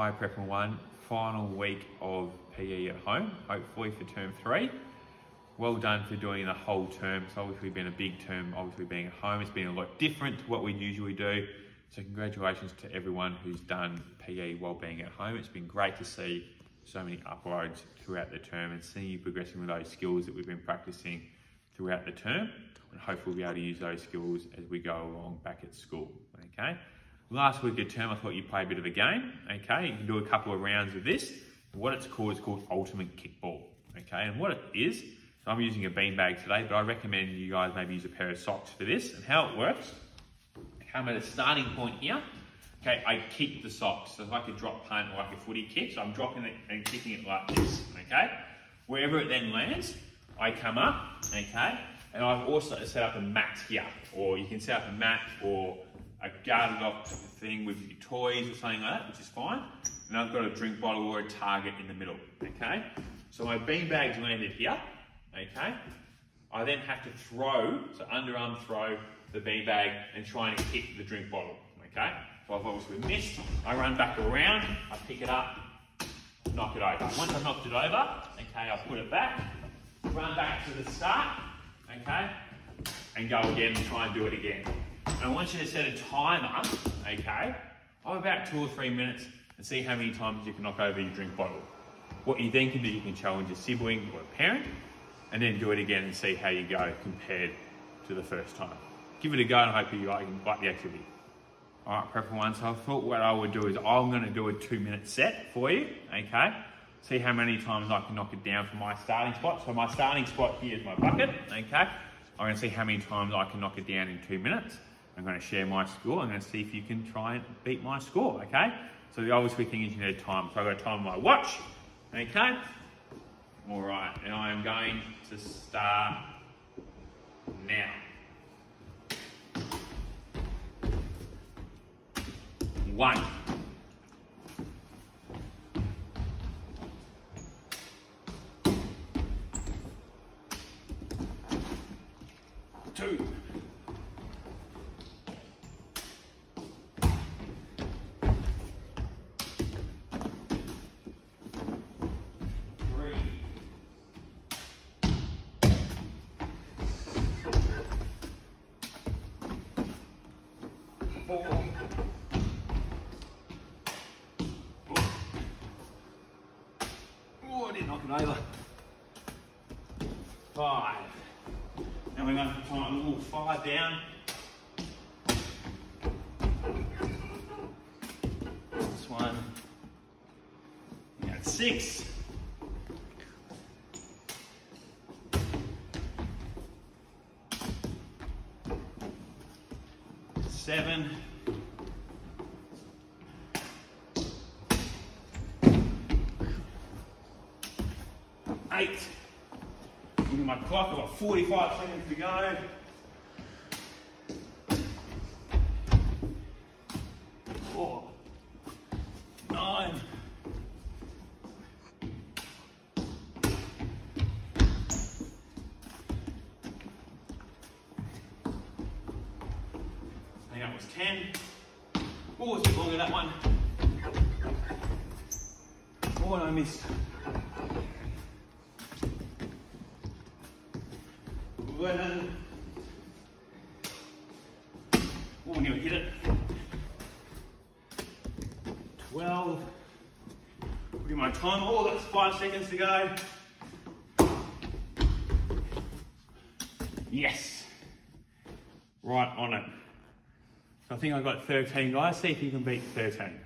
Hi Prep and One, final week of PE at home, hopefully for term three. Well done for doing the whole term. It's obviously been a big term, obviously being at home. It's been a lot different to what we usually do. So congratulations to everyone who's done PE while being at home. It's been great to see so many uploads throughout the term and seeing you progressing with those skills that we've been practicing throughout the term. And hopefully we'll be able to use those skills as we go along back at school, okay? Last week of term, I thought you'd play a bit of a game, okay? You can do a couple of rounds of this. What it's called is called Ultimate Kickball, okay? And what it is, I'm using a beanbag today, but I recommend you guys maybe use a pair of socks for this. And how it works, I come at a starting point here, okay, I kick the socks. So it's like a drop punt or like a footy kick. So I'm dropping it and kicking it like this, okay? Wherever it then lands, I come up, okay? And I've also set up a mat here, or you can set up a mat or a guarded off thing with your toys or something like that, which is fine. And I've got a drink bottle or a target in the middle, okay? So my beanbag's landed here, okay? I then have to throw, so underarm throw the beanbag and try and kick the drink bottle, okay? So I've obviously missed, I run back around, I pick it up, knock it over. Once I've knocked it over, okay, I put it back, run back to the start, okay, and go again and try and do it again. And I want you to set a timer, okay, of about two or three minutes and see how many times you can knock over your drink bottle. What you then can do, you can challenge a sibling or a parent and then do it again and see how you go compared to the first time. Give it a go and I hope you like, like the activity. All right, prep for one. So I thought what I would do is I'm going to do a two minute set for you, okay? See how many times I can knock it down from my starting spot. So my starting spot here is my bucket, okay? I'm going to see how many times I can knock it down in two minutes. I'm going to share my score. I'm going to see if you can try and beat my score, okay? So the obvious thing is you need time. So I've got time my watch, okay? All right, and I am going to start now. One. Two. Didn't knock it over. Five. Now we're going to time a little five down. This one. That's six. Seven. Eight. Look at my clock, I've got 45 seconds to go. Four. Nine. I think that was 10. Oh, it's a bit longer that one. Oh, and I missed. Eleven. Oh, nearly hit it. Twelve. Look at my time. Oh, that's five seconds to go. Yes. Right on it. So I think I got 13 guys. See if you can beat 13.